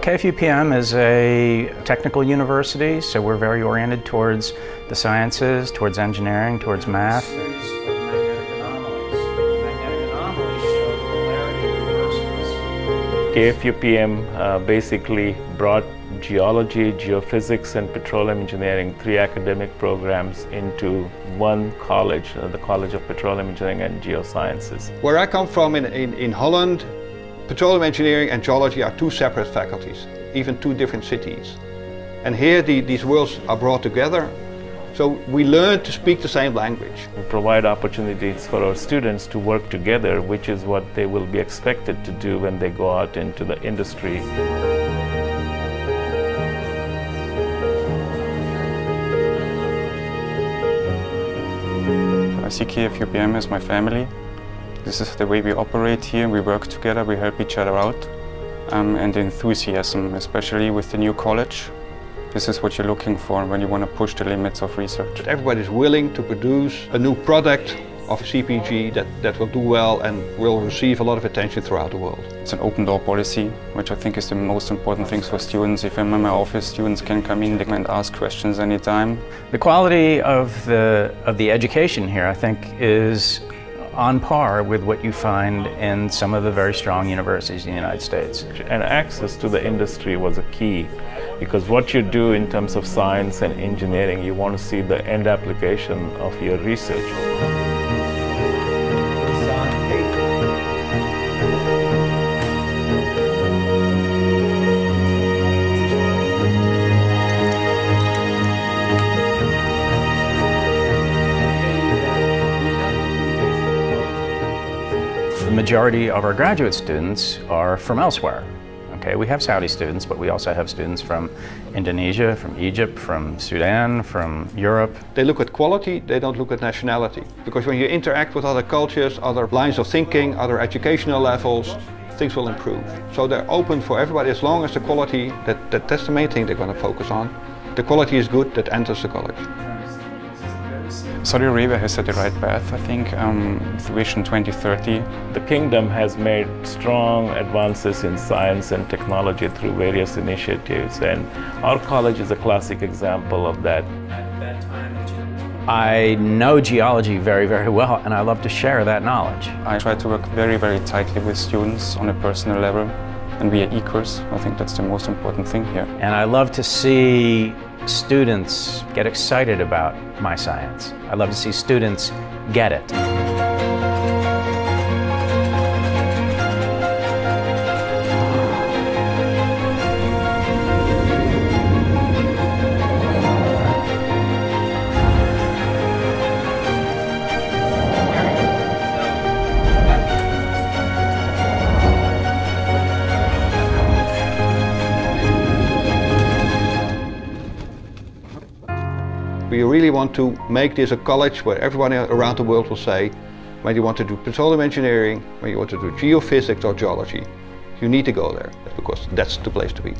KFUPM is a technical university, so we're very oriented towards the sciences, towards engineering, towards math. KFUPM uh, basically brought geology, geophysics, and petroleum engineering, three academic programs, into one college, uh, the College of Petroleum Engineering and Geosciences. Where I come from in, in, in Holland, petroleum engineering and geology are two separate faculties, even two different cities. And here the, these worlds are brought together so we learn to speak the same language. We provide opportunities for our students to work together, which is what they will be expected to do when they go out into the industry. I see KFUPM as my family. This is the way we operate here. We work together, we help each other out. Um, and enthusiasm, especially with the new college. This is what you're looking for when you want to push the limits of research. Everybody is willing to produce a new product of CPG that, that will do well and will receive a lot of attention throughout the world. It's an open door policy, which I think is the most important thing for students. If I'm in my office, students can come in and ask questions anytime. The quality of the, of the education here, I think, is on par with what you find in some of the very strong universities in the United States. And access to the industry was a key because what you do in terms of science and engineering, you want to see the end application of your research. Majority of our graduate students are from elsewhere. Okay, we have Saudi students, but we also have students from Indonesia, from Egypt, from Sudan, from Europe. They look at quality, they don't look at nationality. Because when you interact with other cultures, other lines of thinking, other educational levels, things will improve. So they're open for everybody as long as the quality, that, that that's the main thing they're going to focus on. The quality is good, that enters the college. Saudi Arabia has set the right path, I think, um, Vision 2030. The kingdom has made strong advances in science and technology through various initiatives, and our college is a classic example of that. I know geology very, very well, and I love to share that knowledge. I try to work very, very tightly with students on a personal level, and we are equals. I think that's the most important thing here. And I love to see students get excited about my science. I love to see students get it. We really want to make this a college where everyone around the world will say, when you want to do petroleum engineering, when you want to do geophysics or geology, you need to go there because that's the place to be.